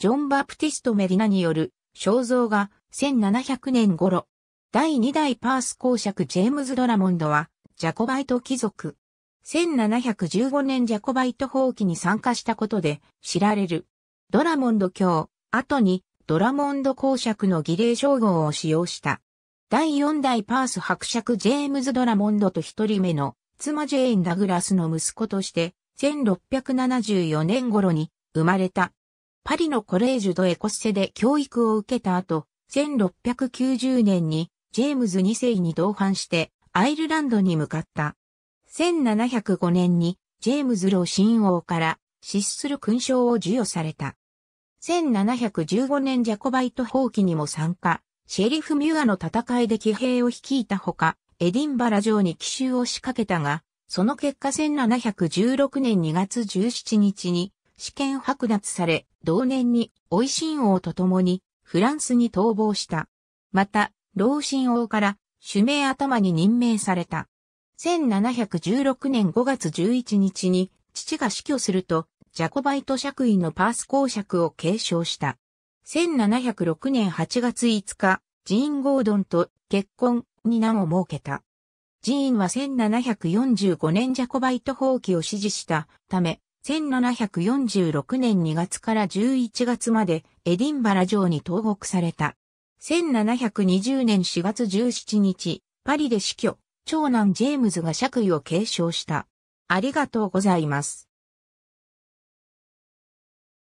ジョン・バプティスト・メリナによる肖像が1700年頃。第2代パース公爵ジェームズ・ドラモンドは、ジャコバイト貴族。1715年ジャコバイト放棄に参加したことで知られる。ドラモンド教、後にドラモンド公爵の儀礼称号を使用した。第4代パース伯爵ジェームズ・ドラモンドと一人目の妻ジェーン・ダグラスの息子として1674年頃に生まれた。パリのコレージュ・ド・エコッセで教育を受けた後、1690年にジェームズ2世に同伴してアイルランドに向かった。1705年にジェームズ・ロー親王から失する勲章を授与された。1715年ジャコバイト放棄にも参加、シェリフ・ミュアの戦いで騎兵を率いたほか、エディンバラ城に奇襲を仕掛けたが、その結果1716年2月17日に試験剥奪され、同年に、オイシン王と共に、フランスに逃亡した。また、老神王から、主名頭に任命された。1716年5月11日に、父が死去すると、ジャコバイト爵位のパース公爵を継承した。1706年8月5日、ジーン・ゴードンと結婚に名を設けた。ジーンは1745年ジャコバイト放棄を支持したため、1746年2月から11月までエディンバラ城に投獄された。1720年4月17日、パリで死去、長男ジェームズが爵位を継承した。ありがとうございます。